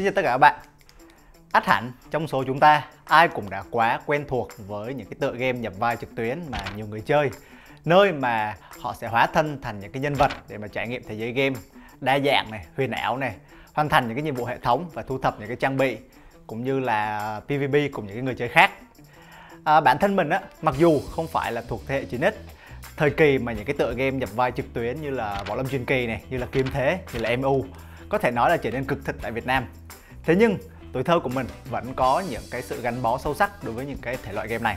Xin chào tất cả các bạn Át hẳn trong số chúng ta ai cũng đã quá quen thuộc với những cái tựa game nhập vai trực tuyến mà nhiều người chơi Nơi mà họ sẽ hóa thân thành những cái nhân vật để mà trải nghiệm thế giới game đa dạng này, huyền ảo này Hoàn thành những cái nhiệm vụ hệ thống và thu thập những cái trang bị cũng như là PvP cùng những cái người chơi khác à, Bản thân mình á, mặc dù không phải là thuộc thế hệ 9X Thời kỳ mà những cái tựa game nhập vai trực tuyến như là Võ Lâm Truyền Kỳ này, như là Kim Thế, như là MU có thể nói là trở nên cực thịnh tại Việt Nam. Thế nhưng tuổi thơ của mình vẫn có những cái sự gắn bó sâu sắc đối với những cái thể loại game này.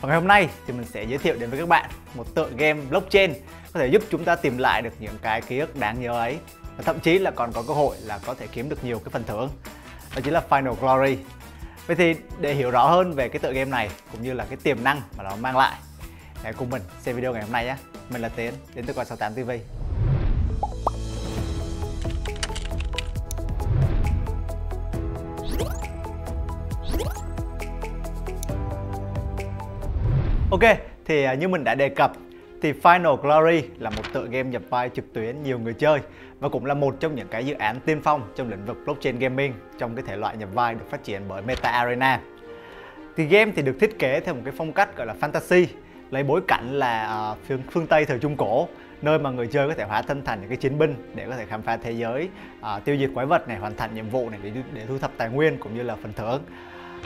Và ngày hôm nay thì mình sẽ giới thiệu đến với các bạn một tựa game blockchain có thể giúp chúng ta tìm lại được những cái ký ức đáng nhớ ấy và thậm chí là còn có cơ hội là có thể kiếm được nhiều cái phần thưởng. Đó chính là Final Glory. Vậy thì để hiểu rõ hơn về cái tựa game này cũng như là cái tiềm năng mà nó mang lại Hãy cùng mình xem video ngày hôm nay nhé Mình là Tiến, đến từ Quà 68 TV Ok, thì à, như mình đã đề cập thì Final Glory là một tựa game nhập vai trực tuyến nhiều người chơi và cũng là một trong những cái dự án tiên phong trong lĩnh vực blockchain gaming trong cái thể loại nhập vai được phát triển bởi Meta Arena. Thì game thì được thiết kế theo một cái phong cách gọi là fantasy, lấy bối cảnh là uh, phương, phương Tây thời Trung Cổ, nơi mà người chơi có thể hóa thân thành những cái chiến binh để có thể khám phá thế giới, uh, tiêu diệt quái vật này, hoàn thành nhiệm vụ này để, để thu thập tài nguyên cũng như là phần thưởng.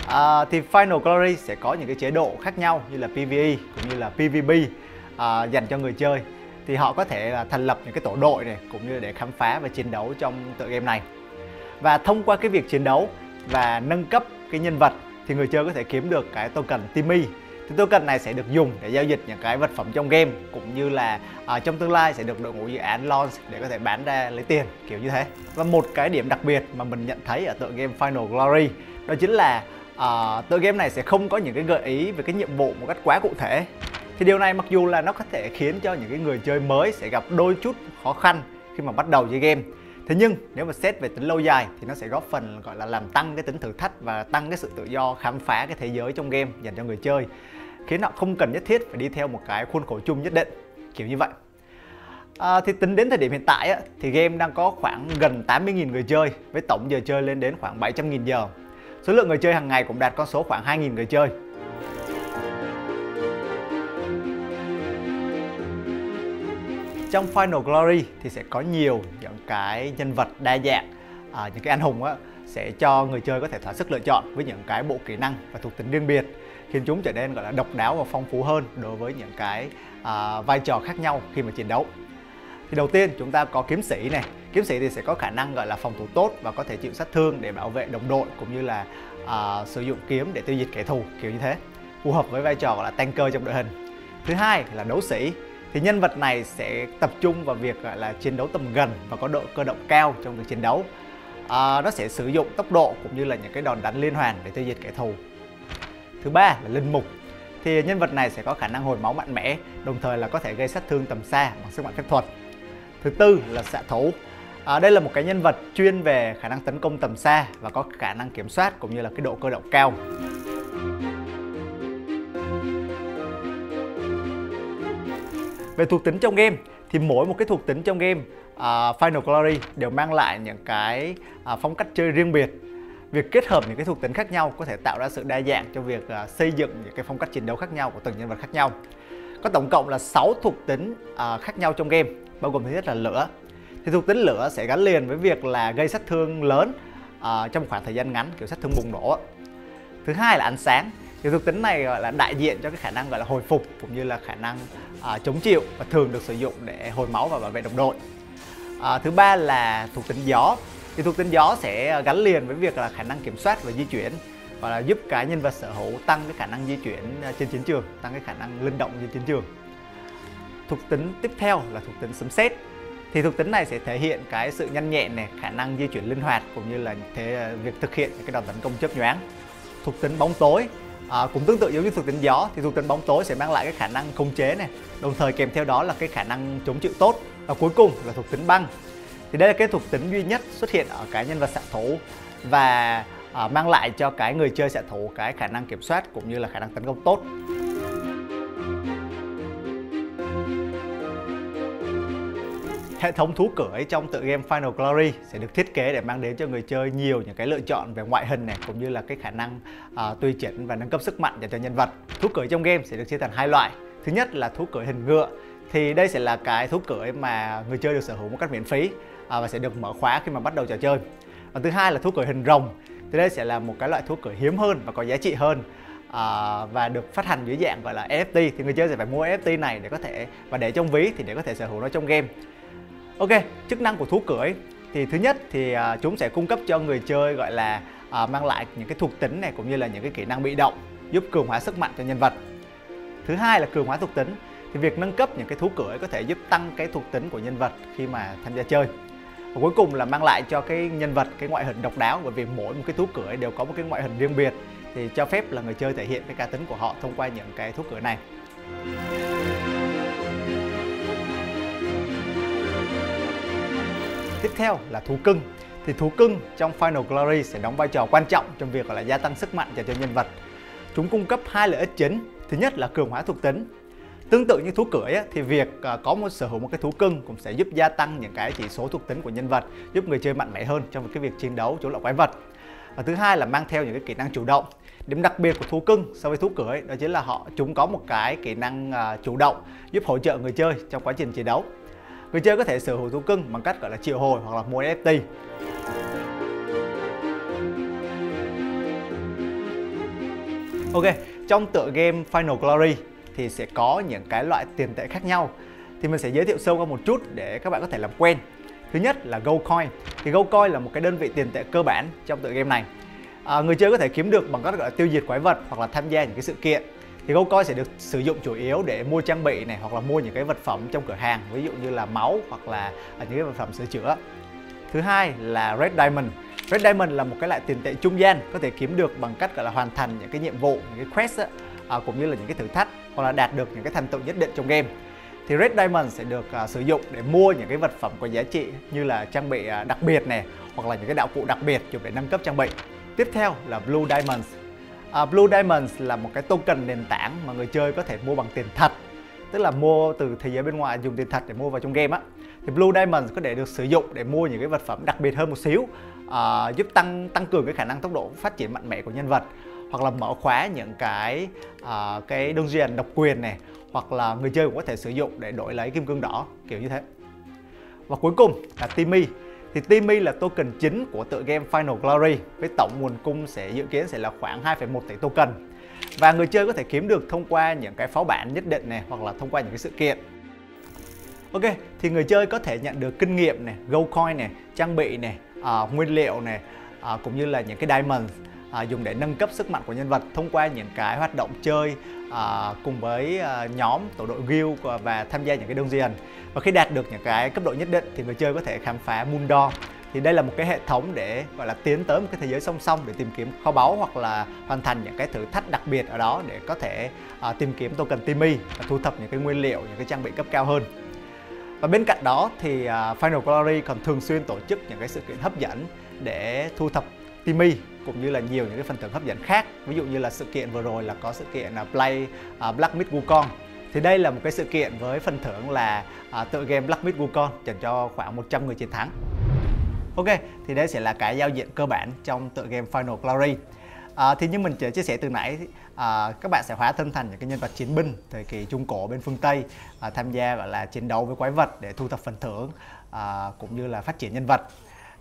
À, thì Final Glory sẽ có những cái chế độ khác nhau như là PvE cũng như là PvP à, dành cho người chơi. Thì họ có thể là thành lập những cái tổ đội này cũng như để khám phá và chiến đấu trong tựa game này. Và thông qua cái việc chiến đấu và nâng cấp cái nhân vật thì người chơi có thể kiếm được cái token Timmy. Thì token này sẽ được dùng để giao dịch những cái vật phẩm trong game cũng như là à, trong tương lai sẽ được đội ngũ dự án launch để có thể bán ra lấy tiền kiểu như thế. Và một cái điểm đặc biệt mà mình nhận thấy ở tựa game Final Glory đó chính là à, tựa game này sẽ không có những cái gợi ý về cái nhiệm vụ một cách quá cụ thể. Thì điều này mặc dù là nó có thể khiến cho những cái người chơi mới sẽ gặp đôi chút khó khăn khi mà bắt đầu chơi game. Thế nhưng nếu mà xét về tính lâu dài thì nó sẽ góp phần gọi là làm tăng cái tính thử thách và tăng cái sự tự do khám phá cái thế giới trong game dành cho người chơi khiến họ không cần nhất thiết phải đi theo một cái khuôn khổ chung nhất định kiểu như vậy. À, thì tính đến thời điểm hiện tại á, thì game đang có khoảng gần 80.000 người chơi với tổng giờ chơi lên đến khoảng 700.000 giờ. Số lượng người chơi hàng ngày cũng đạt con số khoảng 2.000 người chơi. Trong Final Glory thì sẽ có nhiều những cái nhân vật đa dạng, à, những cái anh hùng á, sẽ cho người chơi có thể thỏa sức lựa chọn với những cái bộ kỹ năng và thuộc tính riêng biệt khiến chúng trở nên gọi là độc đáo và phong phú hơn đối với những cái à, vai trò khác nhau khi mà chiến đấu. Thì đầu tiên chúng ta có kiếm sĩ này, kiếm sĩ thì sẽ có khả năng gọi là phòng thủ tốt và có thể chịu sát thương để bảo vệ đồng đội cũng như là uh, sử dụng kiếm để tiêu diệt kẻ thù kiểu như thế, phù hợp với vai trò gọi là tanker trong đội hình. Thứ hai là đấu sĩ. Thì nhân vật này sẽ tập trung vào việc gọi là chiến đấu tầm gần và có độ cơ động cao trong việc chiến đấu. À, nó sẽ sử dụng tốc độ cũng như là những cái đòn đánh liên hoàn để tiêu diệt kẻ thù. Thứ ba là linh mục. Thì nhân vật này sẽ có khả năng hồi máu mạnh mẽ đồng thời là có thể gây sát thương tầm xa bằng sức mạnh phép thuật thứ tư là xạ thủ. À, đây là một cái nhân vật chuyên về khả năng tấn công tầm xa và có khả năng kiểm soát cũng như là cái độ cơ động cao. Về thuộc tính trong game thì mỗi một cái thuộc tính trong game uh, Final Glory đều mang lại những cái uh, phong cách chơi riêng biệt. Việc kết hợp những cái thuộc tính khác nhau có thể tạo ra sự đa dạng cho việc uh, xây dựng những cái phong cách chiến đấu khác nhau của từng nhân vật khác nhau. Có tổng cộng là 6 thuộc tính uh, khác nhau trong game bao gồm thứ nhất là lửa. Thì thuộc tính lửa sẽ gắn liền với việc là gây sát thương lớn uh, trong khoảng thời gian ngắn kiểu sát thương bùng nổ. Thứ hai là ánh sáng. Thì thuộc tính này gọi là đại diện cho cái khả năng gọi là hồi phục cũng như là khả năng uh, chống chịu và thường được sử dụng để hồi máu và bảo vệ đồng đội. À, thứ ba là thuộc tính gió. Thì thuộc tính gió sẽ gắn liền với việc là khả năng kiểm soát và di chuyển và là giúp cái nhân vật sở hữu tăng cái khả năng di chuyển trên chiến trường tăng cái khả năng linh động trên chiến trường thuộc tính tiếp theo là thuộc tính sấm sét. Thì thuộc tính này sẽ thể hiện cái sự nhanh nhẹn này khả năng di chuyển linh hoạt cũng như là thế việc thực hiện cái đòn tấn công chớp nhoáng. Thuộc tính bóng tối À, cũng tương tự giống như thuộc tính gió thì thuộc tính bóng tối sẽ mang lại cái khả năng khống chế này đồng thời kèm theo đó là cái khả năng chống chịu tốt. Và cuối cùng là thuộc tính băng. Thì đây là cái thuộc tính duy nhất xuất hiện ở cái nhân vật xạ thủ và à, mang lại cho cái người chơi xạ thủ cái khả năng kiểm soát cũng như là khả năng tấn công tốt. Hệ thống thú cưỡi trong tựa game Final Glory sẽ được thiết kế để mang đến cho người chơi nhiều những cái lựa chọn về ngoại hình này cũng như là cái khả năng à, uh, tùy chỉnh và nâng cấp sức mạnh dành cho nhân vật. Thú cưỡi trong game sẽ được chia thành hai loại. Thứ nhất là thú cưỡi hình ngựa thì đây sẽ là cái thú cưỡi mà người chơi được sở hữu một cách miễn phí uh, và sẽ được mở khóa khi mà bắt đầu trò chơi. Và thứ hai là thú cưỡi hình rồng thì đây sẽ là một cái loại thú cưỡi hiếm hơn và có giá trị hơn à, và được phát hành dưới dạng gọi là NFT thì người chơi sẽ phải mua NFT này để có thể và để trong ví thì để có thể sở hữu nó trong game Ok, chức năng của thú cưỡi thì thứ nhất thì à, chúng sẽ cung cấp cho người chơi gọi là à, mang lại những cái thuộc tính này cũng như là những cái kỹ năng bị động giúp cường hóa sức mạnh cho nhân vật. Thứ hai là cường hóa thuộc tính thì việc nâng cấp những cái thú cưỡi có thể giúp tăng cái thuộc tính của nhân vật khi mà tham gia chơi. Và cuối cùng là mang lại cho cái nhân vật cái ngoại hình độc đáo bởi vì mỗi một cái thú cưỡi đều có một cái ngoại hình riêng biệt thì cho phép là người chơi thể hiện cái cá tính của họ thông qua những cái thú cưỡi này. Tiếp theo là thú cưng. Thì thú cưng trong Final Glory sẽ đóng vai trò quan trọng trong việc gọi là gia tăng sức mạnh cho nhân vật. Chúng cung cấp hai lợi ích chính. Thứ nhất là cường hóa thuộc tính. Tương tự như thú cưỡi thì việc à, có một sở hữu một cái thú cưng cũng sẽ giúp gia tăng những cái chỉ số thuộc tính của nhân vật, giúp người chơi mạnh mẽ hơn trong cái việc chiến đấu chống lại quái vật. Và thứ hai là mang theo những cái kỹ năng chủ động. Điểm đặc biệt của thú cưng so với thú cưỡi đó chính là họ chúng có một cái kỹ năng à, chủ động giúp hỗ trợ người chơi trong quá trình chiến đấu. Người chơi có thể sở hữu thú cưng bằng cách gọi là triệu hồi hoặc là mua NFT. Ok, trong tựa game Final Glory thì sẽ có những cái loại tiền tệ khác nhau. Thì mình sẽ giới thiệu sâu qua một chút để các bạn có thể làm quen. Thứ nhất là Gold Coin. Thì Gold Coin là một cái đơn vị tiền tệ cơ bản trong tựa game này. À, người chơi có thể kiếm được bằng cách gọi là tiêu diệt quái vật hoặc là tham gia những cái sự kiện thì GoCoin sẽ được sử dụng chủ yếu để mua trang bị này hoặc là mua những cái vật phẩm trong cửa hàng ví dụ như là máu hoặc là à, những cái vật phẩm sửa chữa. Thứ hai là Red Diamond. Red Diamond là một cái loại tiền tệ trung gian có thể kiếm được bằng cách gọi là hoàn thành những cái nhiệm vụ những cái quest á, à, cũng như là những cái thử thách hoặc là đạt được những cái thành tựu nhất định trong game. Thì Red Diamond sẽ được uh, sử dụng để mua những cái vật phẩm có giá trị như là trang bị uh, đặc biệt này hoặc là những cái đạo cụ đặc biệt dùng để nâng cấp trang bị. Tiếp theo là Blue Diamonds uh, Blue Diamonds là một cái token nền tảng mà người chơi có thể mua bằng tiền thật. Tức là mua từ thế giới bên ngoài dùng tiền thật để mua vào trong game á. Thì Blue Diamonds có thể được sử dụng để mua những cái vật phẩm đặc biệt hơn một xíu uh, giúp tăng tăng cường cái khả năng tốc độ phát triển mạnh mẽ của nhân vật hoặc là mở khóa những cái uh, cái dungeon độc quyền này hoặc là người chơi cũng có thể sử dụng để đổi lấy kim cương đỏ kiểu như thế. Và cuối cùng là Timmy thì Timmy là token chính của tựa game Final Glory với tổng nguồn cung sẽ dự kiến sẽ là khoảng 2,1 tỷ token. Và người chơi có thể kiếm được thông qua những cái pháo bản nhất định này hoặc là thông qua những cái sự kiện. Ok, thì người chơi có thể nhận được kinh nghiệm này, gold coin này, trang bị này, uh, nguyên liệu này, uh, cũng như là những cái diamond à, dùng để nâng cấp sức mạnh của nhân vật thông qua những cái hoạt động chơi à, cùng với à, nhóm tổ đội guild và tham gia những cái dungeon và khi đạt được những cái cấp độ nhất định thì người chơi có thể khám phá mundo. thì đây là một cái hệ thống để gọi là tiến tới một cái thế giới song song để tìm kiếm kho báu hoặc là hoàn thành những cái thử thách đặc biệt ở đó để có thể à, tìm kiếm token Timmy và thu thập những cái nguyên liệu những cái trang bị cấp cao hơn. Và bên cạnh đó thì à, Final Glory còn thường xuyên tổ chức những cái sự kiện hấp dẫn để thu thập Timmy cũng như là nhiều những cái phần thưởng hấp dẫn khác. Ví dụ như là sự kiện vừa rồi là có sự kiện là Play uh, Black Myth Wukong. Thì đây là một cái sự kiện với phần thưởng là uh, tựa game Black Myth Wukong dành cho khoảng 100 người chiến thắng. Ok, thì đây sẽ là cái giao diện cơ bản trong tựa game Final Glory. À, thì như mình chia sẻ từ nãy à, các bạn sẽ hóa thân thành những cái nhân vật chiến binh thời kỳ trung cổ bên phương Tây à, tham gia gọi là chiến đấu với quái vật để thu thập phần thưởng à, cũng như là phát triển nhân vật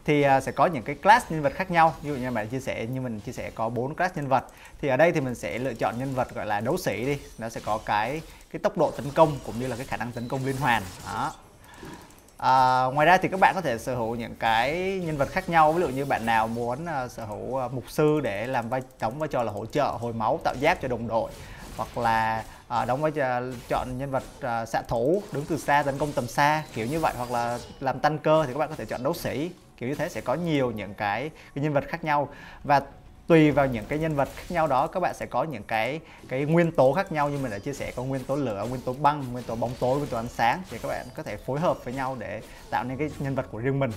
thì à, sẽ có những cái class nhân vật khác nhau. Ví dụ như bạn chia sẻ như mình chia sẻ có bốn class nhân vật. Thì ở đây thì mình sẽ lựa chọn nhân vật gọi là đấu sĩ đi. Nó sẽ có cái cái tốc độ tấn công cũng như là cái khả năng tấn công liên hoàn. Đó. À, ngoài ra thì các bạn có thể sở hữu những cái nhân vật khác nhau. Ví dụ như bạn nào muốn uh, sở hữu uh, mục sư để làm vai đóng vai trò là hỗ trợ hồi máu tạo giáp cho đồng đội. Hoặc là à, đóng vai trò chọn nhân vật à, xạ thủ đứng từ xa tấn công tầm xa kiểu như vậy hoặc là làm tăng cơ thì các bạn có thể chọn đấu sĩ. Kiểu như thế sẽ có nhiều những cái, cái nhân vật khác nhau. Và tùy vào những cái nhân vật khác nhau đó các bạn sẽ có những cái cái nguyên tố khác nhau như mình đã chia sẻ có nguyên tố lửa nguyên tố băng nguyên tố bóng tối nguyên tố ánh sáng thì các bạn có thể phối hợp với nhau để tạo nên cái nhân vật của riêng mình.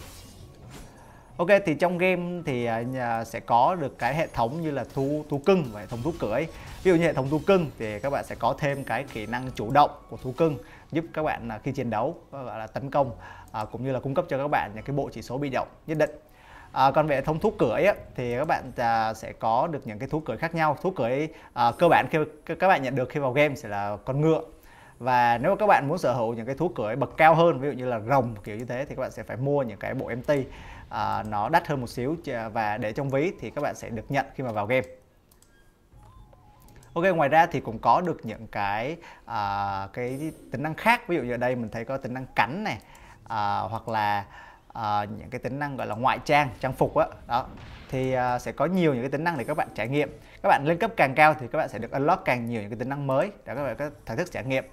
Ok thì trong game thì à, sẽ có được cái hệ thống như là thú thú cưng và hệ thống thú cưỡi. Ví dụ như hệ thống thú cưng thì các bạn sẽ có thêm cái kỹ năng chủ động của thú cưng giúp các bạn à, khi chiến đấu gọi là tấn công à, cũng như là cung cấp cho các bạn những cái bộ chỉ số bị động nhất định. À, còn về hệ thống thú cưỡi á, thì các bạn à, sẽ có được những cái thú cưỡi khác nhau. Thú cưỡi à, cơ bản khi các bạn nhận được khi vào game sẽ là con ngựa và nếu mà các bạn muốn sở hữu những cái thú cưỡi bậc cao hơn ví dụ như là rồng kiểu như thế thì các bạn sẽ phải mua những cái bộ MT uh, nó đắt hơn một xíu và để trong ví thì các bạn sẽ được nhận khi mà vào game. Ok ngoài ra thì cũng có được những cái uh, cái tính năng khác. Ví dụ như ở đây mình thấy có tính năng cắn này uh, hoặc là uh, những cái tính năng gọi là ngoại trang trang phục đó, đó. Thì uh, sẽ có nhiều những cái tính năng để các bạn trải nghiệm. Các bạn lên cấp càng cao thì các bạn sẽ được unlock càng nhiều những cái tính năng mới. Để các bạn có thể thức trải nghiệm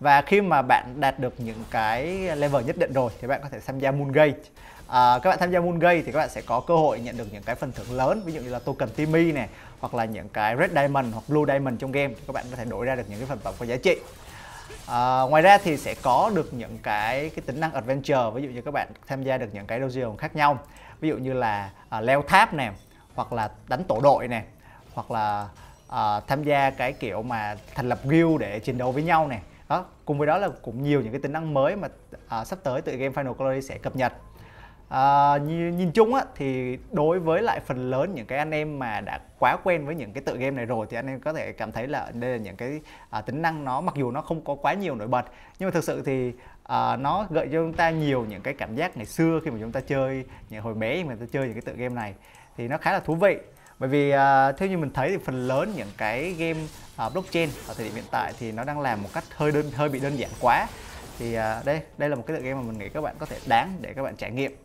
và khi mà bạn đạt được những cái level nhất định rồi thì bạn có thể tham gia Moongate. À, các bạn tham gia Moongate thì các bạn sẽ có cơ hội nhận được những cái phần thưởng lớn ví dụ như là token Timmy này hoặc là những cái Red Diamond hoặc Blue Diamond trong game. Thì các bạn có thể đổi ra được những cái phần phẩm có giá trị. À, ngoài ra thì sẽ có được những cái cái tính năng adventure ví dụ như các bạn tham gia được những cái dungeon khác nhau. Ví dụ như là à, leo tháp này hoặc là đánh tổ đội này hoặc là à, tham gia cái kiểu mà thành lập guild để chiến đấu với nhau này đó cùng với đó là cũng nhiều những cái tính năng mới mà à, sắp tới tự game Final Glory sẽ cập nhật. À, nhìn, nhìn chung á thì đối với lại phần lớn những cái anh em mà đã quá quen với những cái tựa game này rồi thì anh em có thể cảm thấy là đây là những cái à, tính năng nó mặc dù nó không có quá nhiều nổi bật nhưng mà thực sự thì à, nó gợi cho chúng ta nhiều những cái cảm giác ngày xưa khi mà chúng ta chơi những hồi bé mà chúng ta chơi những cái tựa game này. Thì nó khá là thú vị bởi vì uh, theo như mình thấy thì phần lớn những cái game uh, blockchain ở thời điểm hiện tại thì nó đang làm một cách hơi đơn hơi bị đơn giản quá. Thì uh, đây đây là một cái tựa game mà mình nghĩ các bạn có thể đáng để các bạn trải nghiệm.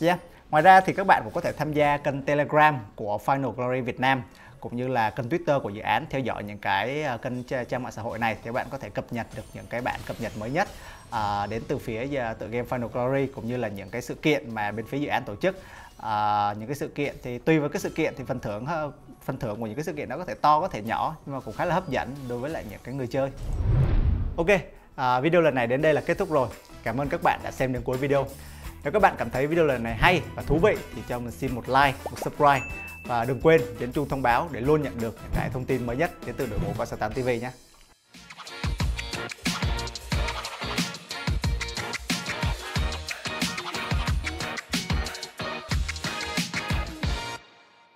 Yeah. Ngoài ra thì các bạn cũng có thể tham gia kênh Telegram của Final Glory Việt Nam cũng như là kênh Twitter của dự án theo dõi những cái à, kênh trang mạng xã hội này thì các bạn có thể cập nhật được những cái bản cập nhật mới nhất à, đến từ phía à, tự game Final Glory cũng như là những cái sự kiện mà bên phía dự án tổ chức. À, những cái sự kiện thì tùy vào cái sự kiện thì phần thưởng phần thưởng của những cái sự kiện nó có thể to có thể nhỏ nhưng mà cũng khá là hấp dẫn đối với lại những cái người chơi. Ok à, video lần này đến đây là kết thúc rồi. Cảm ơn các bạn đã xem đến cuối video. Nếu các bạn cảm thấy video lần này hay và thú vị thì cho mình xin một like, một subscribe và đừng quên nhấn chuông thông báo để luôn nhận được những cái thông tin mới nhất đến từ đội ngũ Coi 8 TV nhé.